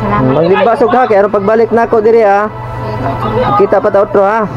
Manglibasog ha, kaya pagbalik na ako diri ha. Kita pa ta outro ha.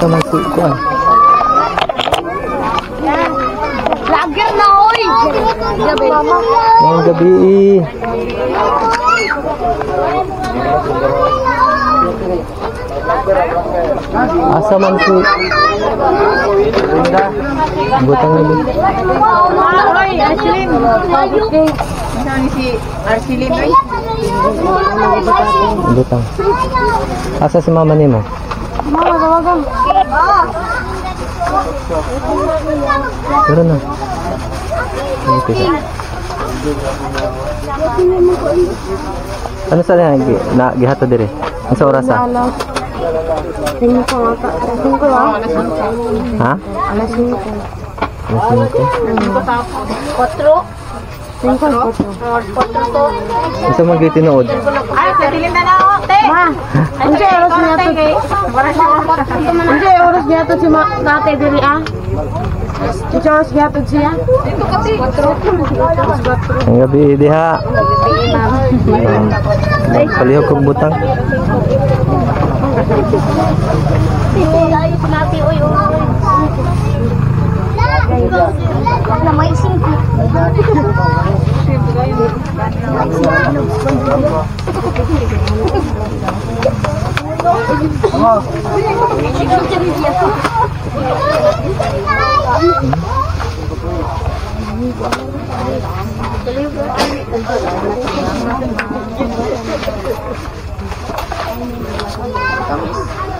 tamang kuan. Lager na hoy! Ngayong gabi. Asa man ko. Butang Butang. Asa si mama ni mo? Mama, tawagan. Pero na. Ano sa lang na gihato dire? Ang sa oras ah? Ha? Alas cinco. Alas cinco. Cinco tapos. Cuatro ko po. Isa man gyud tinuod. Ay, nagilin na na ako, te. Ma, ano oras niya to? Ano oras niya to si tate diri ah? Ano oras niya to siya? Ang gabi diha. Palihog kog butang.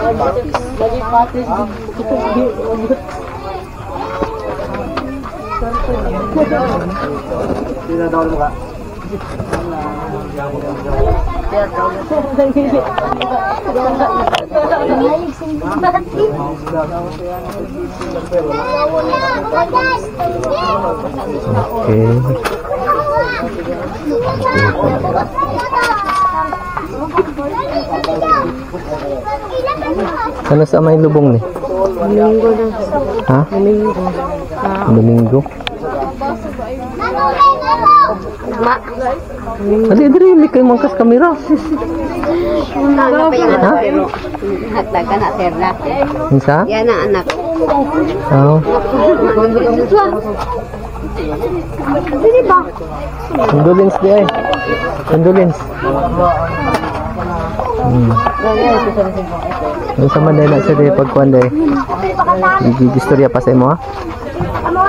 Lagi patis, lagi patis, Okay. Ano sa may lubong ni? Domingo na. Ha? Domingo. Domingo. Ma. Ali diri li kay mangkas kamera. Ha? Hatag ka na, Terla. Unsa? Yan ang anak. Oh. Dili ba? Condolence di ay. Condolence. Hmm. Ano sa man na sa di pagkuan day? Gigistorya pa sa imo ha?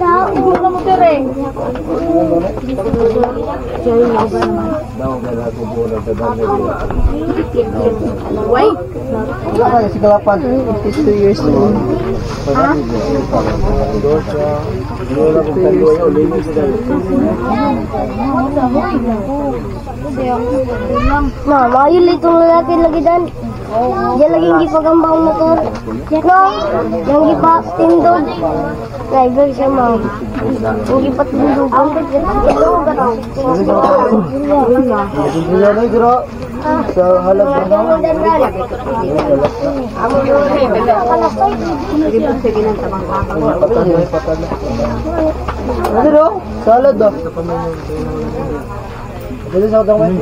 Ha. Ano ka doon? Ano na ko? Ito pa yung Nah, mayo itu lagi lagi dan dia lagi ngi pagambang motor. No, yang ngi pa tindog. Iba siya mau. Yang ngi pa tindog. Ang ito garo. Sa halag Ano do? Salad do. Dili sa daw may.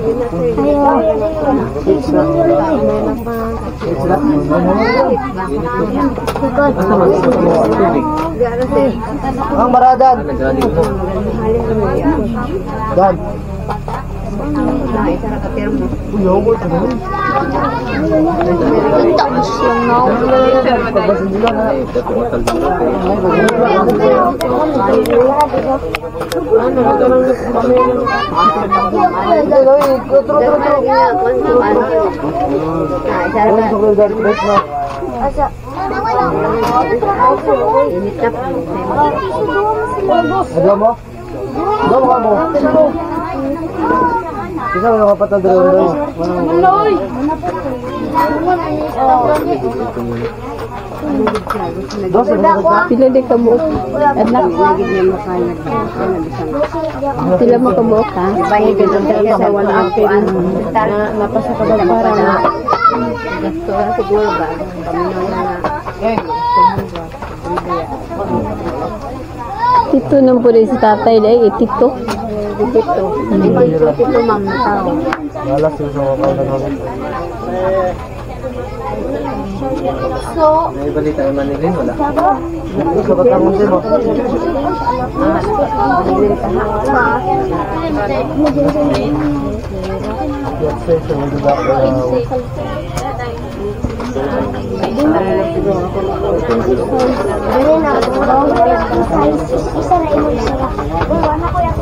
Ang baradan. Dan. Ada mo? Ada mo ka mo? Isa mo kapatid doon doon. Dos, Pila di ka buok. Anak. Pila mo ka buok ha? Bahay ka doon talaga sa one apple. Na napasa ka ba para na? Gasto na siguro ba? Tito si tatay eh, tito. Tito. Tito, ma'am na tao. Mga namin. So, May balita naman ni Lynn, wala. Sa katamon din mo. Yes, sir. Sa mga diba ko Dili na ako. Isa na imo isa. Uy, wala ko yung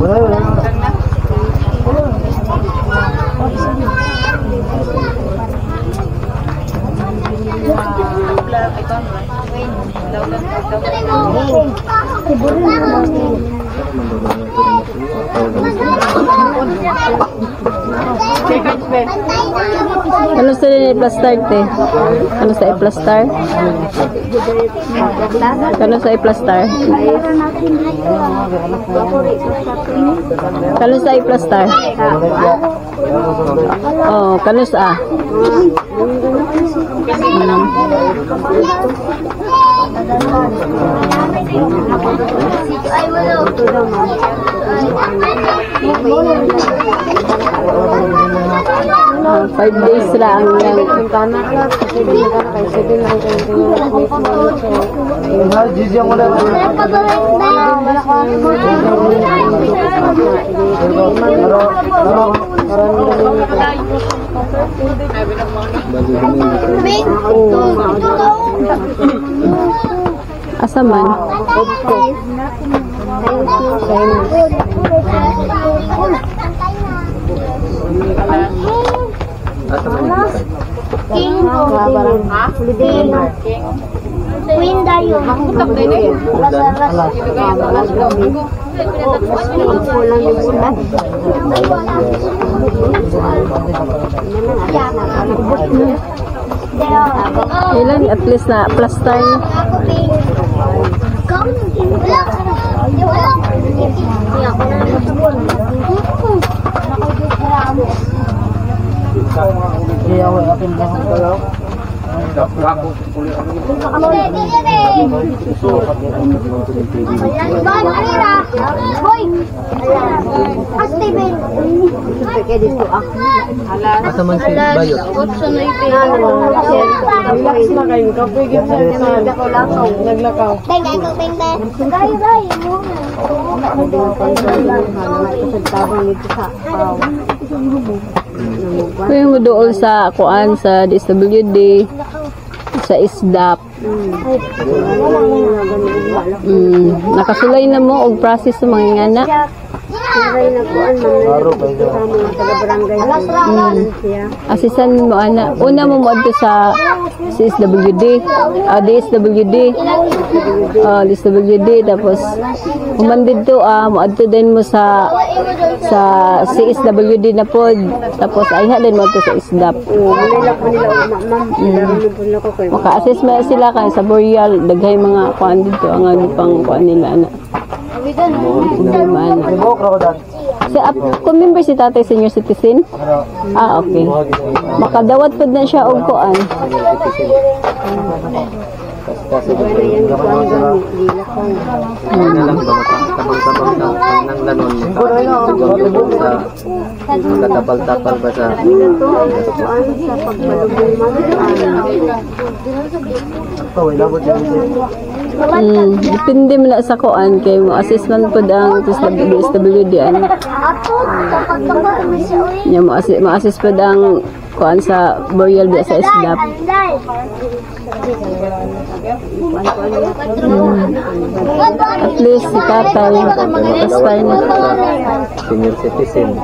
Wala, wala. Ano sa ni plus star te? Ano sa A plus star? Ano sa star? Kano sa star? Oh, kano sa A? Ay, wala. Ah, 5 days lang. Asa man? Ayos King Ha? Filipino. Queen Dayo. Makutak din eh. Ilan at least na plus star niya? Asa man si Bayo? Relax na kayo. Kapoy gid sa tinadaw. Naglakaw. Kung mo dool sa kuan sa DSWD sa ISDAP. Mm, nakasulay na mo og process sa mga ngana. Aro kayo. Asisan mo ana. Una mo mo sa CSWD, ah DSWD. Ah DSWD tapos umandid to ah mo adto din mo sa sa CSWD na pod. Tapos ay din mo adto sa ISDAP. Maka-assess mo sila kay sa Boreal daghay mga kuan dito ang pang kuan nila ana. Hindi man. Ibok ra ko dan. Sa ap, kung member si tatay senior citizen? Ah, okay. Makadawat pod na siya og kuan. Kasi Alam ba tabang-tabang sa nang lanon Tabang sa Katapal-tapal ba sa Mm, depende mo sa kuan kay mo assessment pod ang DSWD ano. Nya mo assess mo assess pod ang kuan sa Boreal di sa ISDAP. At least si tatay pastor na. senior citizen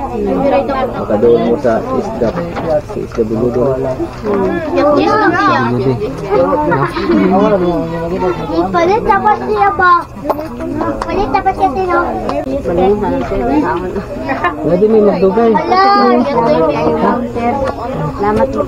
makadoon mo sa ISDAP sa ISWD Palit dapat siya ba? Palit dapat siya sino? Pwede may magdugay Hello! Salamat po.